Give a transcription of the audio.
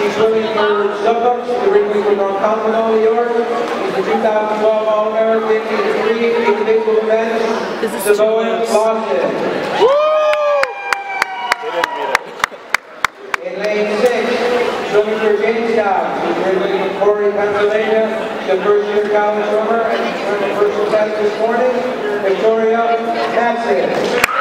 She's swimming for Suffolk, originally from North Colorado, New York. She's the 2012 All-American in three individual events. This is too Samoa In lane six, swimming for Jamestown, she's originally Corry, Pennsylvania. the first-year college swimmer, and she first test this morning. Victoria Matson.